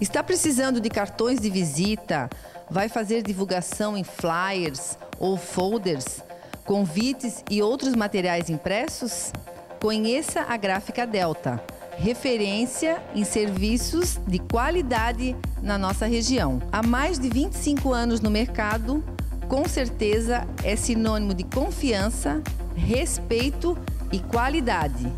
Está precisando de cartões de visita? Vai fazer divulgação em flyers ou folders, convites e outros materiais impressos? Conheça a Gráfica Delta, referência em serviços de qualidade na nossa região. Há mais de 25 anos no mercado, com certeza é sinônimo de confiança, respeito e qualidade.